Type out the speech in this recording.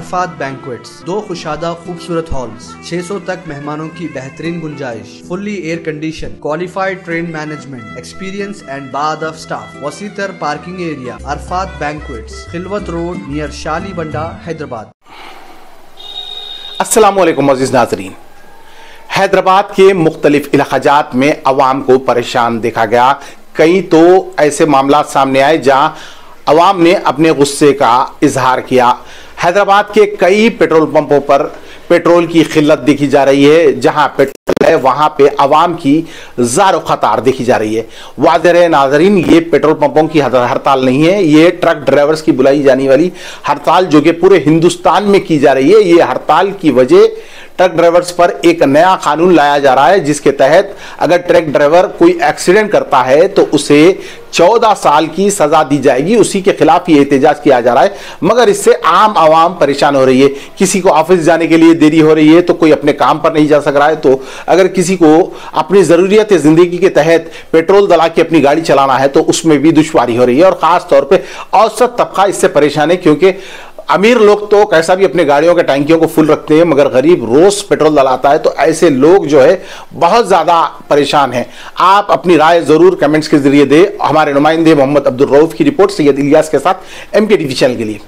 Arfat banquets दो खुशादा खूबसूरत halls 600 तक मेहमानों की बेहतरीन गुंजाइश fully air condition qualified train management experience and बादफ staff वसीतर parking area Arafat banquets Khilwat road near Shalibanda Hyderabad Aslam अज़ीज़ नाजरीन हैदराबाद के मुख्तलिफ़ इलाकाजात में अवाम को परेशान देखा गया। कई तो ऐसे मामला सामने आए जहाँ अवाम ने अपने गुस्से का इजहार किया। हैदराबाद के कई पेट्रोल पंपों पर पेट्रोल की किल्लत देखी जा रही है, जहाँ पेट्रोल है, वहाँ पे आवाम की जार खतार देखी जा रही है। वादर नाजरीन, ये पेट्रोल पंपों की हड़ताल नहीं है, ये ट्रक ड्राइवर्स की बुलाई जाने वाली हड़ताल जो कि पूरे हिंदुस्तान में की जा रही है, ये हड़ताल की वजह ट्रक ड्राइवर्स पर एक नया कानून लाया जा रहा है, जिसके तहत अगर ट्रक ड्राइवर कोई एक्सीडेंट करता है तो उसे चौदह साल की सजा दी जाएगी। उसी के खिलाफ ये एहतजाज किया जा रहा है। मगर इससे आम आवाम परेशान हो रही है। किसी को ऑफ़िस जाने के लिए देरी हो रही है तो कोई अपने काम पर नहीं जा सक रहा है। तो अगर किसी को अपनी ज़रूरियत ज़िंदगी के तहत पेट्रोल दला के अपनी गाड़ी चलाना है तो उसमें भी दुश्वारी हो रही है। और ख़ास तौर पर औसत तबका इससे परेशान है, क्योंकि अमीर लोग तो कैसा भी अपने गाड़ियों के टैंकियों को फुल रखते हैं, मगर गरीब रोज पेट्रोल डलाता है तो ऐसे लोग जो है बहुत ज़्यादा परेशान हैं। आप अपनी राय ज़रूर कमेंट्स के ज़रिए दे। हमारे नुमाइंदे मोहम्मद अब्दुल रऊफ की रिपोर्ट सैयद इलियास के साथ एम के चैनल के लिए।